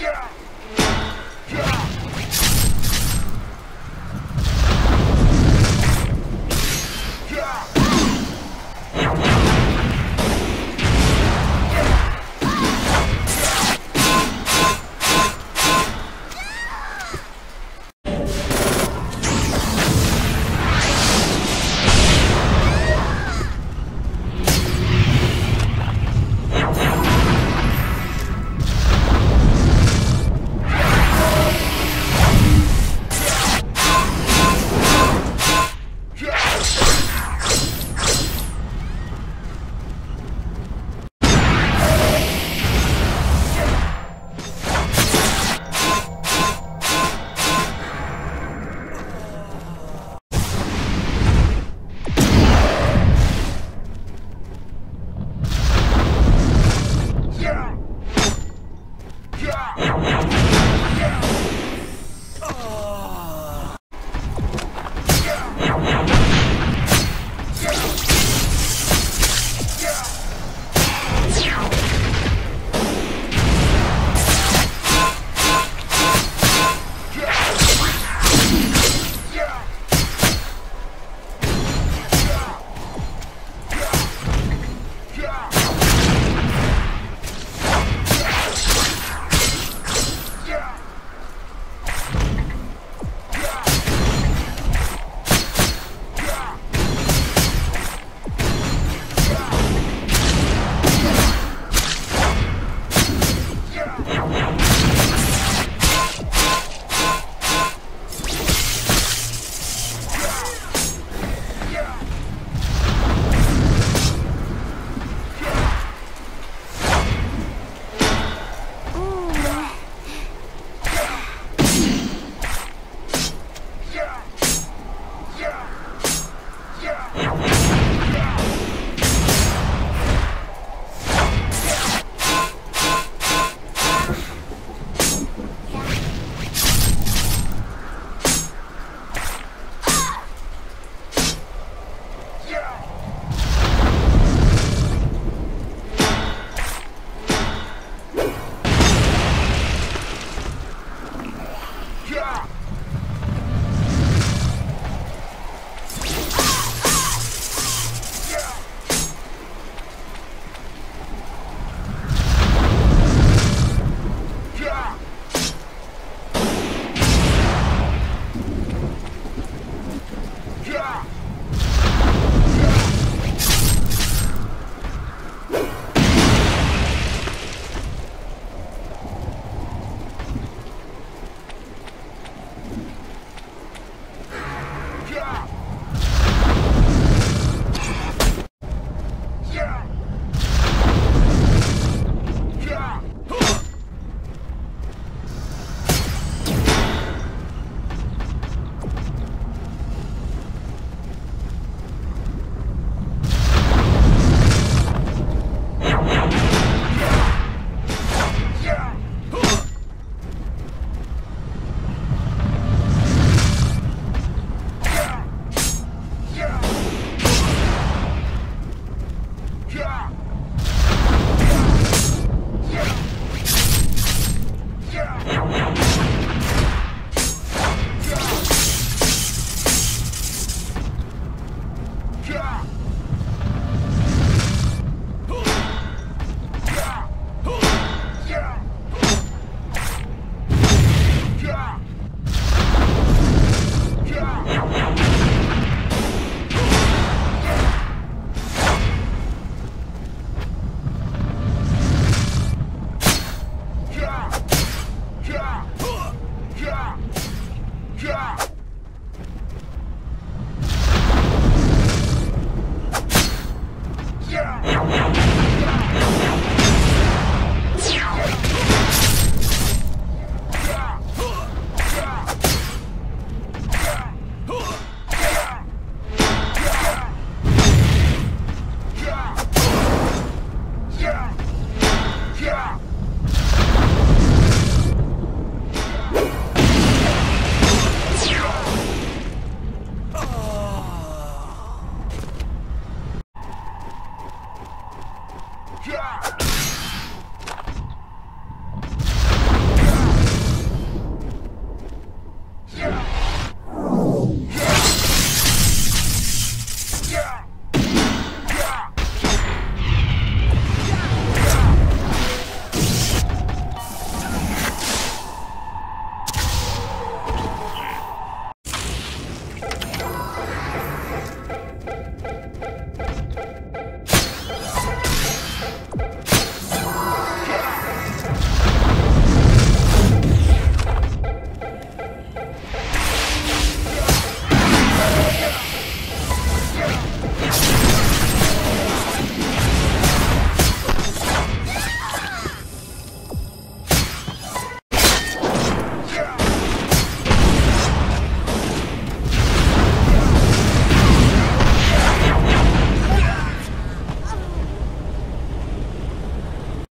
Yeah!